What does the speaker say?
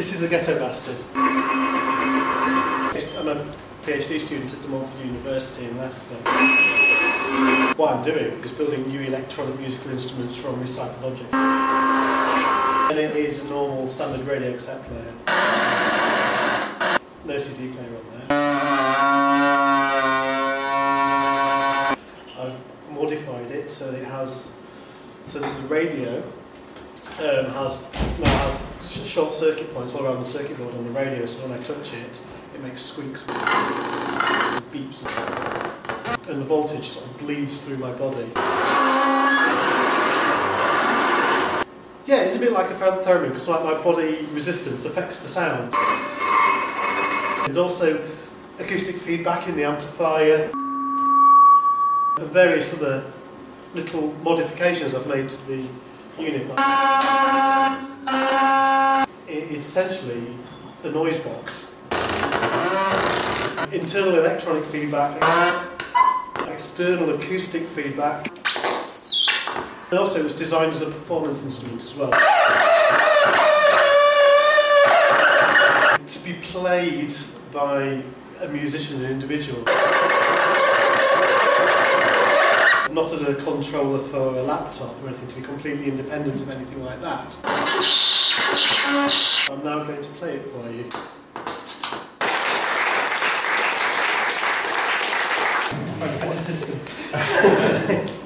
This is a ghetto bastard. I'm a PhD student at De Montfort University in Leicester. What I'm doing is building new electronic musical instruments from recycled objects. And it is a normal standard radio cassette player. No CD player on there. I've modified it so that it has so the radio um, has now has short circuit points all around the circuit board on the radio. So when I touch it, it makes squeaks, beeps, and the voltage sort of bleeds through my body. Yeah, it's a bit like a ther- theremin because like my body resistance affects the sound. There's also acoustic feedback in the amplifier and various other little modifications I've made to the unit. Essentially the noise box. Internal electronic feedback, external acoustic feedback. And also it was designed as a performance instrument as well. To be played by a musician, an individual. Not as a controller for a laptop or anything, to be completely independent of anything like that. I'm now going to play it for you. Practice system.